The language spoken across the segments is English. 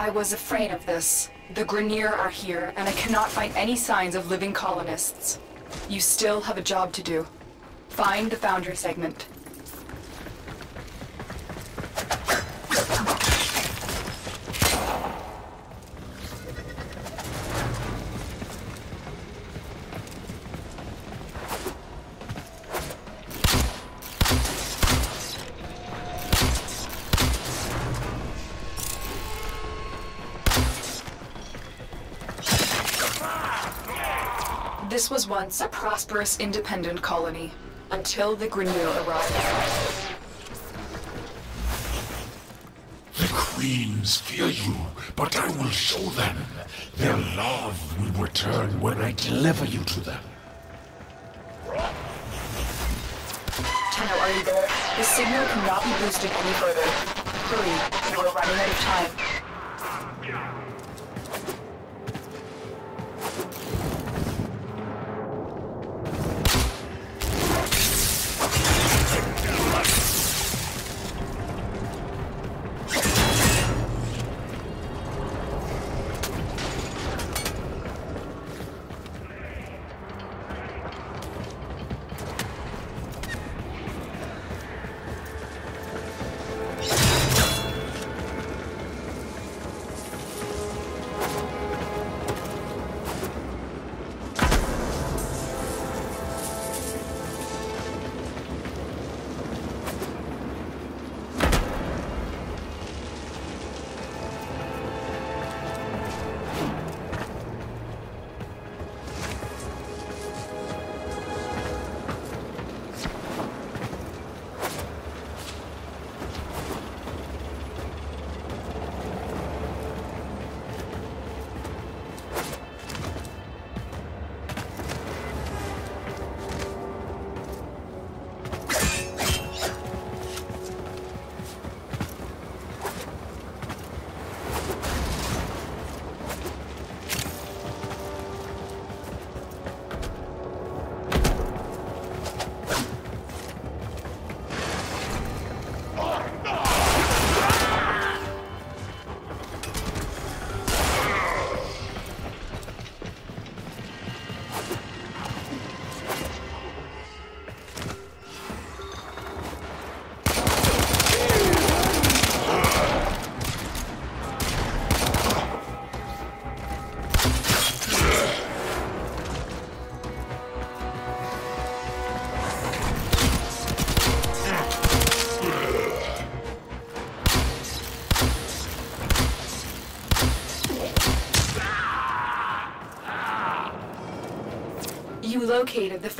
I was afraid of this. The Grineer are here, and I cannot find any signs of living colonists. You still have a job to do. Find the Foundry segment. This was once a prosperous independent colony, until the Grineer arrived. The queens fear you, but I will show them. Their love will return when I deliver you to them. Tenno, are you there? The signal cannot be boosted any further. Hurry, you are running out of time.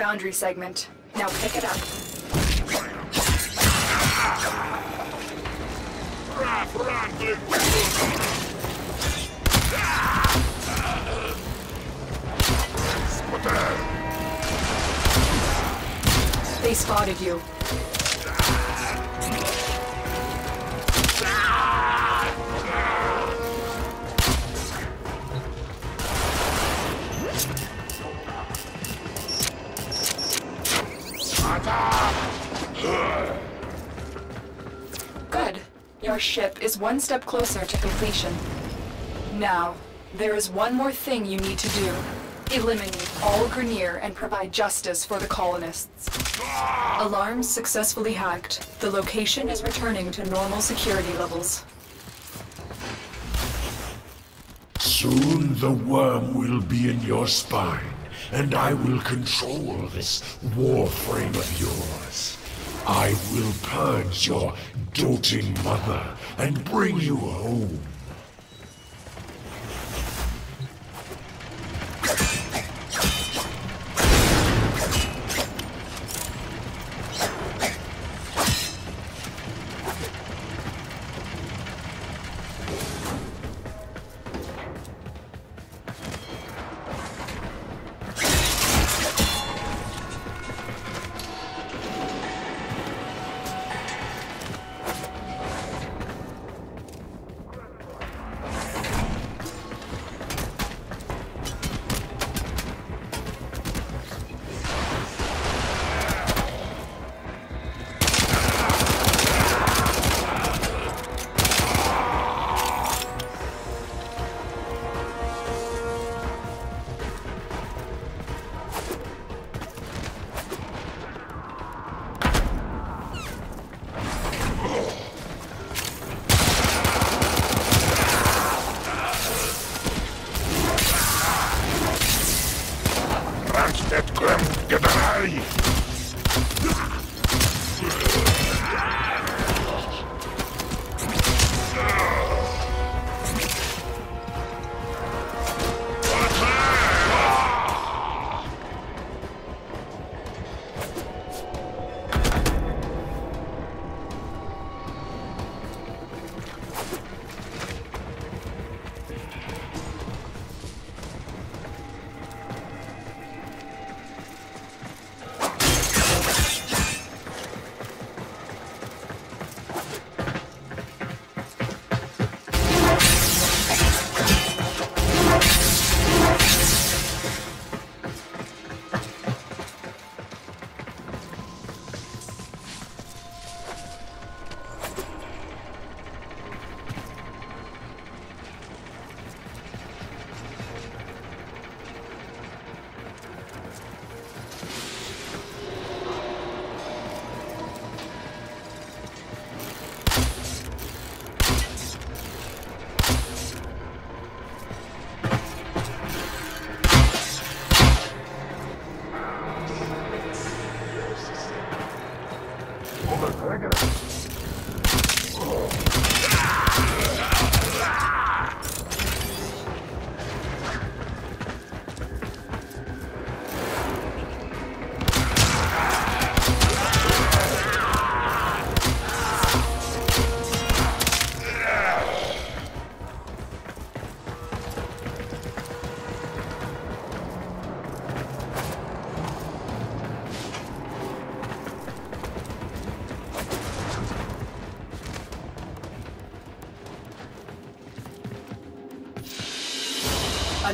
Foundry segment. Now pick it up. They spotted you. Ship is one step closer to completion. Now, there is one more thing you need to do. Eliminate all Grineer and provide justice for the colonists. Alarms successfully hacked. The location is returning to normal security levels. Soon the worm will be in your spine, and I will control this warframe of yours. I will purge your doting mother and bring you home. Get Clem,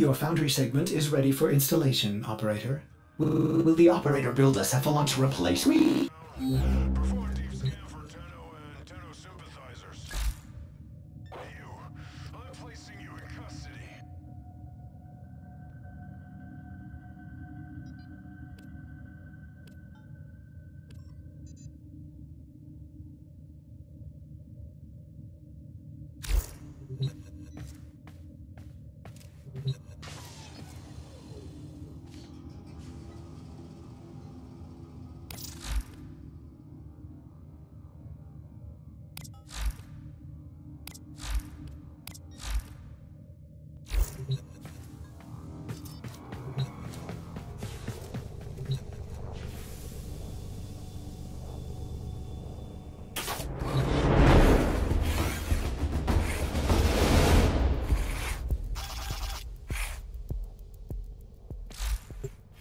Your foundry segment is ready for installation, operator. Will, the operator build a cephalon to replace me?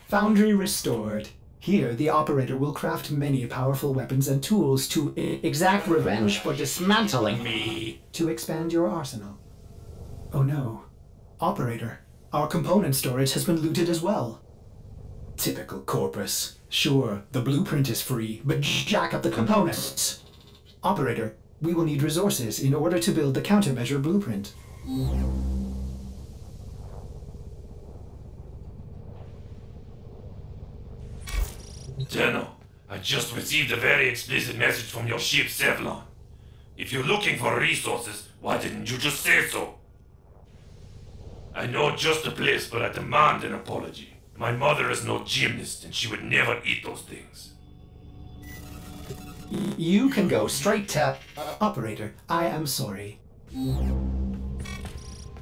Foundry restored. Here, the operator will craft many powerful weapons and tools to e- exact revenge for dismantling me. To expand your arsenal. Oh no. Operator, our component storage has been looted as well. Typical Corpus. Sure, the blueprint is free, but jack up the components. Operator, we will need resources in order to build the countermeasure blueprint. Tenno, I just received a very explicit message from your ship, Cephalon. If you're looking for resources, why didn't you just say so? I know just the place, but I demand an apology. My mother is no gymnast, and she would never eat those things. You can go straight to. Uh, operator, I am sorry.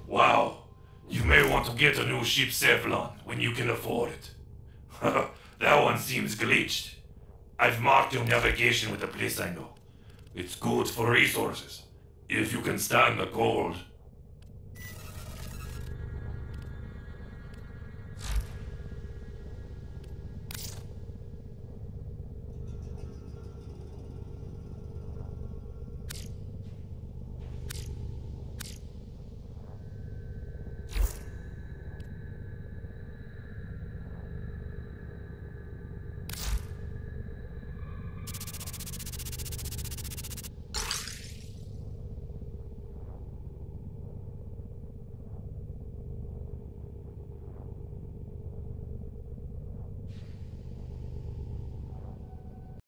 Wow, you may want to get a new ship, Cephalon, when you can afford it. that one seems glitched. I've marked your navigation with a place I know. It's good for resources, if you can stand the cold.